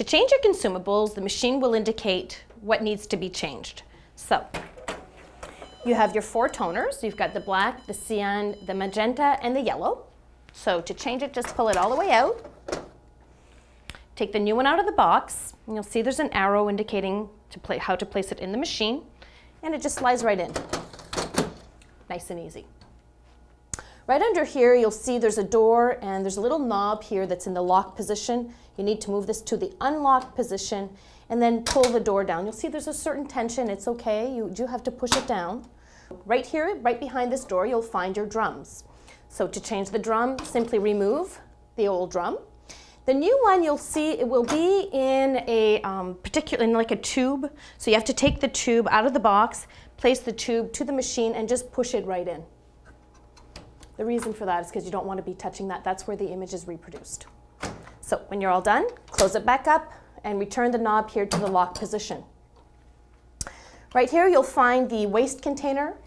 To change your consumables, the machine will indicate what needs to be changed. So, you have your four toners. You've got the black, the cyan, the magenta, and the yellow. So to change it, just pull it all the way out. Take the new one out of the box, and you'll see there's an arrow indicating to play, how to place it in the machine, and it just slides right in. Nice and easy. Right under here, you'll see there's a door and there's a little knob here that's in the lock position. You need to move this to the unlock position and then pull the door down. You'll see there's a certain tension. It's okay. You do have to push it down. Right here, right behind this door, you'll find your drums. So to change the drum, simply remove the old drum. The new one you'll see it will be in a um, particular in like a tube. So you have to take the tube out of the box, place the tube to the machine, and just push it right in. The reason for that is because you don't want to be touching that. That's where the image is reproduced. So when you're all done, close it back up and return the knob here to the lock position. Right here, you'll find the waste container.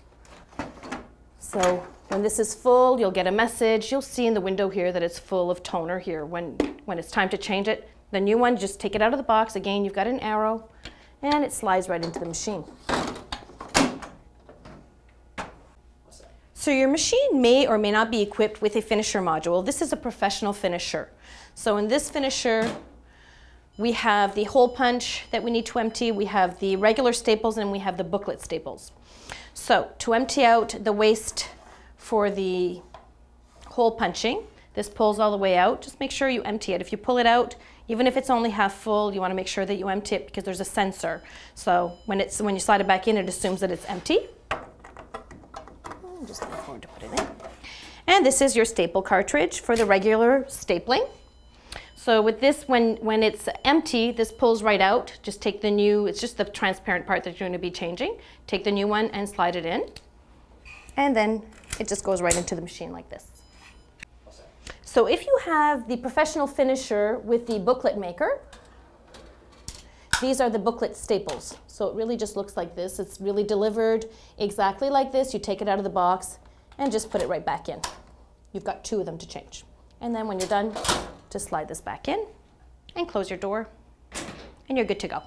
So when this is full, you'll get a message. You'll see in the window here that it's full of toner here. When, when it's time to change it, the new one, just take it out of the box. Again, you've got an arrow, and it slides right into the machine. So your machine may or may not be equipped with a finisher module. This is a professional finisher. So in this finisher, we have the hole punch that we need to empty, we have the regular staples, and we have the booklet staples. So to empty out the waste for the hole punching, this pulls all the way out. Just make sure you empty it. If you pull it out, even if it's only half full, you want to make sure that you empty it because there's a sensor. So when, it's, when you slide it back in, it assumes that it's empty. I'm just going to put it in. And this is your staple cartridge for the regular stapling. So with this, when, when it's empty, this pulls right out. Just take the new, it's just the transparent part that you're going to be changing. Take the new one and slide it in. And then it just goes right into the machine like this. So if you have the professional finisher with the booklet maker, these are the booklet staples. So it really just looks like this. It's really delivered exactly like this. You take it out of the box and just put it right back in. You've got two of them to change. And then when you're done, just slide this back in and close your door and you're good to go.